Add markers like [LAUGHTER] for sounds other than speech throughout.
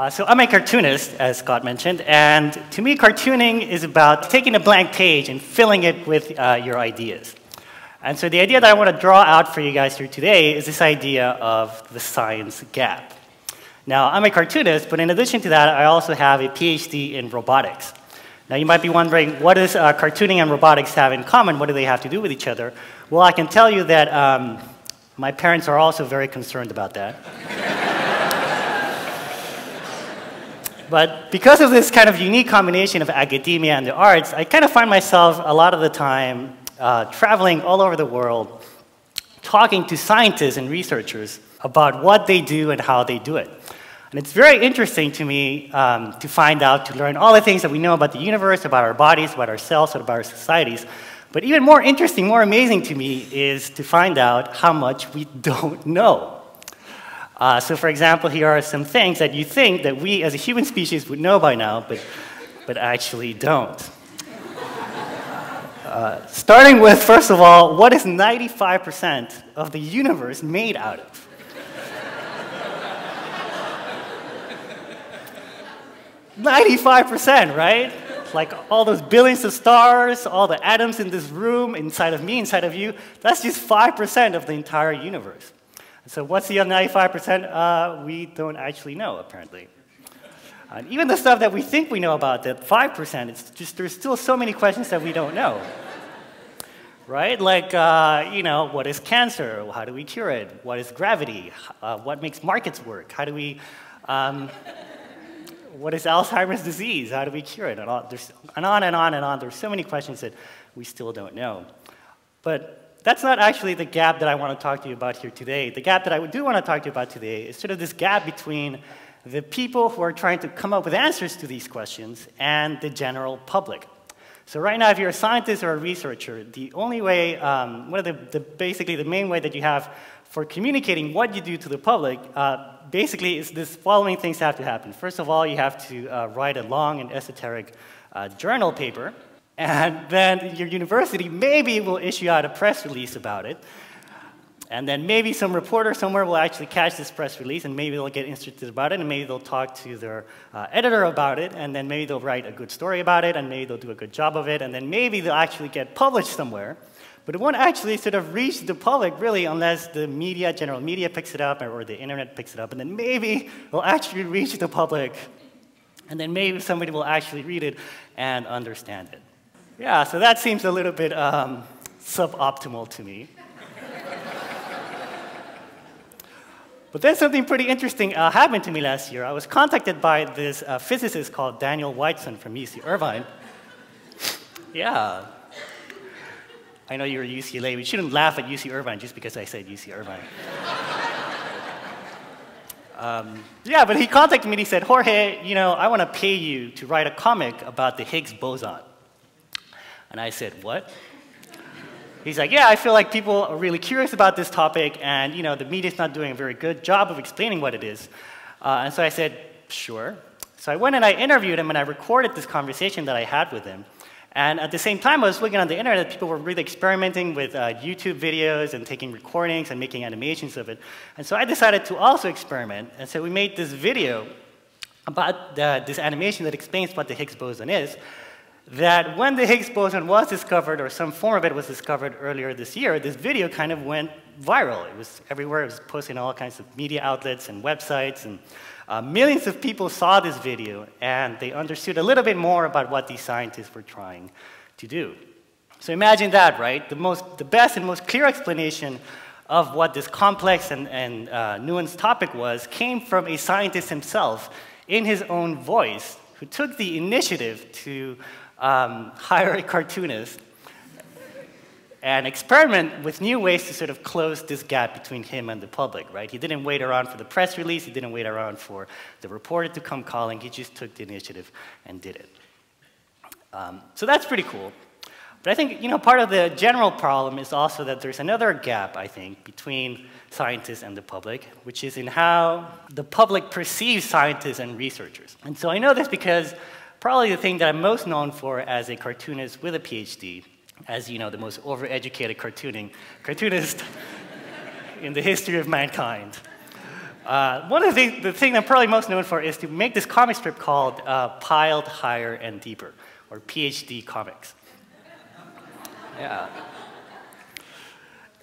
Uh, so I'm a cartoonist, as Scott mentioned, and to me, cartooning is about taking a blank page and filling it with uh, your ideas. And so the idea that I want to draw out for you guys here today is this idea of the science gap. Now, I'm a cartoonist, but in addition to that, I also have a PhD in robotics. Now, you might be wondering, what does uh, cartooning and robotics have in common? What do they have to do with each other? Well, I can tell you that um, my parents are also very concerned about that. But because of this kind of unique combination of academia and the arts, I kind of find myself a lot of the time uh, traveling all over the world, talking to scientists and researchers about what they do and how they do it. And it's very interesting to me um, to find out, to learn all the things that we know about the universe, about our bodies, about ourselves, about our societies. But even more interesting, more amazing to me is to find out how much we [LAUGHS] don't know. Uh, so for example, here are some things that you think that we as a human species would know by now, but, but actually don't. Uh, starting with, first of all, what is 95% of the universe made out of? Ninety-five percent, right? Like all those billions of stars, all the atoms in this room, inside of me, inside of you, that's just 5% of the entire universe. So what's the other 95%? Uh, we don't actually know, apparently. Even the stuff that we think we know about, that 5%, it's just, there's still so many questions that we don't know. right? Like, uh, you know, what is cancer? How do we cure it? What is gravity? Uh, what makes markets work? How do we, um, what is Alzheimer's disease? How do we cure it? And on, and on and on and on. There's so many questions that we still don't know. But that's not actually the gap that I want to talk to you about here today. The gap that I do want to talk to you about today is sort of this gap between the people who are trying to come up with answers to these questions and the general public. So right now, if you're a scientist or a researcher, the only way, um, one of the, the, basically the main way that you have for communicating what you do to the public, uh, basically is this following things have to happen. First of all, you have to uh, write a long and esoteric uh, journal paper. And then your university maybe will issue out a press release about it. And then maybe some reporter somewhere will actually catch this press release and maybe they'll get interested about it and maybe they'll talk to their uh, editor about it and then maybe they'll write a good story about it and maybe they'll do a good job of it and then maybe they'll actually get published somewhere. But it won't actually sort of reach the public really unless the media, general media picks it up or the internet picks it up and then maybe it'll actually [LAUGHS] reach the public and then maybe somebody will actually read it and understand it. Yeah, so that seems a little bit um, suboptimal to me. but then something pretty interesting uh, happened to me last year. I was contacted by this uh, physicist called Daniel Whiteson from UC Irvine. yeah. I know you're a UCLA. We shouldn't laugh at UC Irvine just because I said UC Irvine. Um, yeah, but he contacted me and he said, Jorge, you know, I want to pay you to write a comic about the Higgs boson. And I said, what? He's like, yeah, I feel like people are really curious about this topic, and you know, the media's not doing a very good job of explaining what it is. Uh, and so I said, sure. So I went and I interviewed him, and I recorded this conversation that I had with him. And at the same time, I was looking on the internet, people were really experimenting with uh, YouTube videos and taking recordings and making animations of it. And so I decided to also experiment. And so we made this video about the, this animation that explains what the Higgs boson is that when the Higgs boson was discovered, or some form of it was discovered earlier this year, this video kind of went viral. It was everywhere. It was posted on all kinds of media outlets and websites, and uh, millions of people saw this video, and they understood a little bit more about what these scientists were trying to do. So imagine that, right? The, most, the best and most clear explanation of what this complex and, and uh, nuanced topic was came from a scientist himself in his own voice who took the initiative to um, hire a cartoonist and experiment with new ways to sort of close this gap between him and the public, right? He didn't wait around for the press release, he didn't wait around for the reporter to come calling, he just took the initiative and did it. Um, so that's pretty cool. But I think, you know, part of the general problem is also that there's another gap, I think, between scientists and the public, which is in how the public perceives scientists and researchers. And so I know this because probably the thing that I'm most known for as a cartoonist with a PhD, as you know, the most overeducated cartooning cartoonist [LAUGHS] in the history of mankind. Uh, one of the, the things I'm probably most known for is to make this comic strip called uh, Piled Higher and Deeper, or PhD Comics. yeah.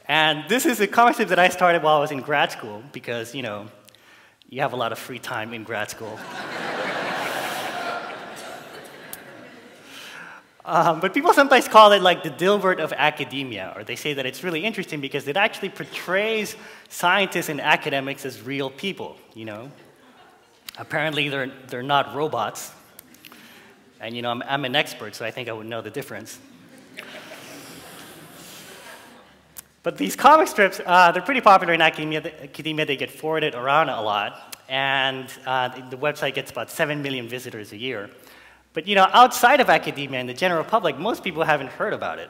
And this is a comic strip that I started while I was in grad school because, you know, you have a lot of free time in grad school. Um, but people sometimes call it like the Dilbert of academia, or they say that it's really interesting because it actually portrays scientists and academics as real people, you know? Apparently, they're, they're not robots. And, you know, I'm, I'm an expert, so I think I would know the difference. But these comic strips, uh, they're pretty popular in academia. academia. They get forwarded around a lot, and uh, the website gets about 7 million visitors a year. But you know, outside of academia and the general public, most people haven't heard about it.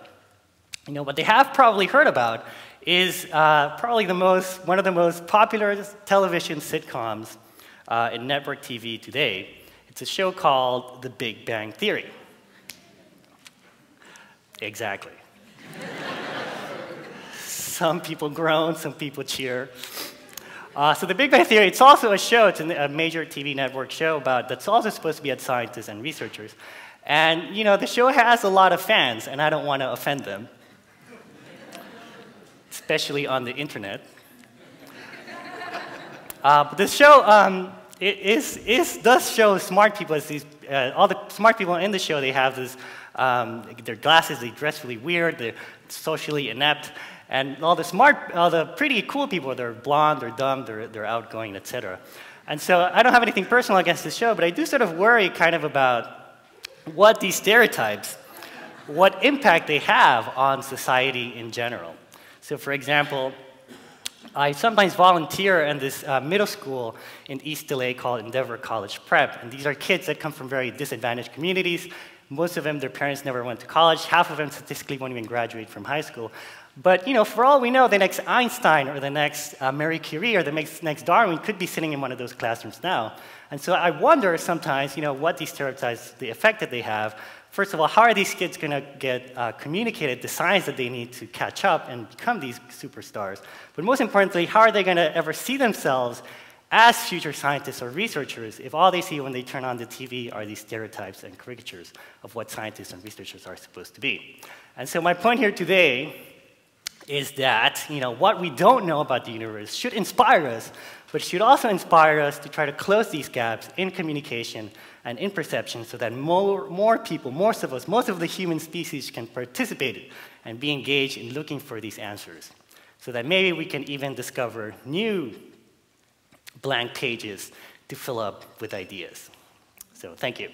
You know, what they have probably heard about is uh, probably the most, one of the most popular television sitcoms uh, in network TV today. It's a show called The Big Bang Theory. Exactly. [LAUGHS] some people groan, some people cheer. Uh, so the Big Bang Theory, it's also a show, it's a major TV network show about, that's also supposed to be at scientists and researchers. And, you know, the show has a lot of fans, and I don't want to offend them, especially on the internet. Uh, but this show um, is, is, does show smart people as these, uh, all the smart people in the show, they have this, um, their glasses, they dress really weird, they're socially inept, and all the smart, all the pretty cool people, they're blonde, they're dumb, they're, they're outgoing, etc. And so I don't have anything personal against this show, but I do sort of worry kind of about what these stereotypes, what impact they have on society in general. So for example, I sometimes volunteer in this uh, middle school in East LA called Endeavor College Prep. And these are kids that come from very disadvantaged communities. Most of them, their parents never went to college. Half of them statistically won't even graduate from high school. But you know, for all we know, the next Einstein or the next uh, Marie Curie or the next, next Darwin could be sitting in one of those classrooms now. And so I wonder sometimes, you know, what these stereotypes, the effect that they have. First of all, how are these kids going to get uh, communicated the science that they need to catch up and become these superstars? But most importantly, how are they going to ever see themselves as future scientists or researchers if all they see when they turn on the TV are these stereotypes and caricatures of what scientists and researchers are supposed to be? And so my point here today is that you know, what we don't know about the universe should inspire us, but should also inspire us to try to close these gaps in communication and in perception so that more, more people, most of us, most of the human species can participate and be engaged in looking for these answers. So that maybe we can even discover new blank pages to fill up with ideas. So thank you.